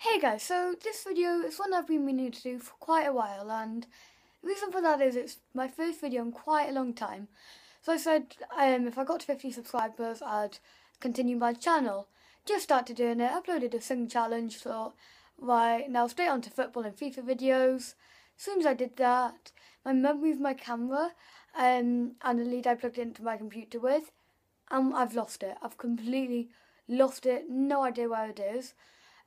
Hey guys, so this video is one I've been meaning to do for quite a while and the reason for that is it's my first video in quite a long time. So I said um, if I got to 50 subscribers I'd continue my channel. Just started doing it, uploaded a sing challenge, thought right now straight on to football and FIFA videos. As soon as I did that, my mum moved my camera um, and the lead I plugged it into my computer with and I've lost it. I've completely lost it, no idea where it is.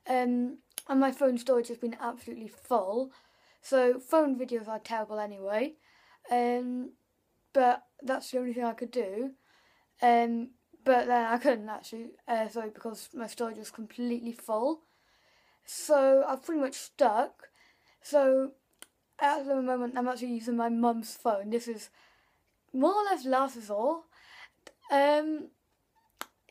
Um, and my phone storage has been absolutely full. So phone videos are terrible anyway. Um, but that's the only thing I could do. Um, but then I couldn't actually, uh, sorry, because my storage was completely full. So I've pretty much stuck. So at the moment, I'm actually using my mum's phone. This is more or less last resort. Um,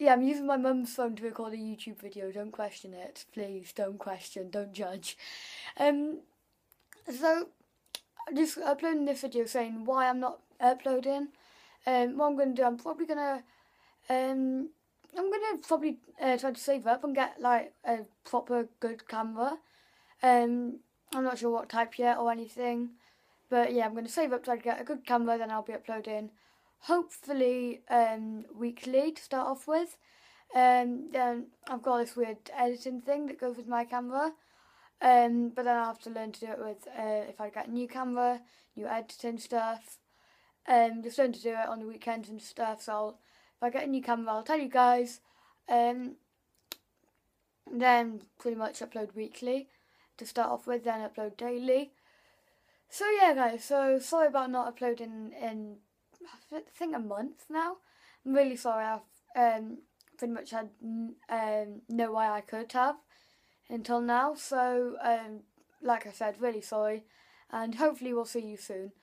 yeah, I'm using my mum's phone to record a YouTube video. Don't question it, please. Don't question. Don't judge. Um, so I'm just uploading this video saying why I'm not uploading. Um, what I'm gonna do, I'm probably gonna, um, I'm gonna probably uh, try to save up and get like a proper good camera. Um, I'm not sure what type yet or anything, but yeah, I'm gonna save up try to get a good camera. Then I'll be uploading hopefully um, weekly to start off with. Um, then I've got this weird editing thing that goes with my camera. Um, but then I'll have to learn to do it with, uh, if I get a new camera, new editing stuff. Um, just learn to do it on the weekends and stuff. So I'll, if I get a new camera, I'll tell you guys. Um, then pretty much upload weekly to start off with, then upload daily. So yeah guys, so sorry about not uploading in I think a month now. I'm really sorry. I've um, pretty much had um, no way I could have until now. So, um, like I said, really sorry. And hopefully we'll see you soon.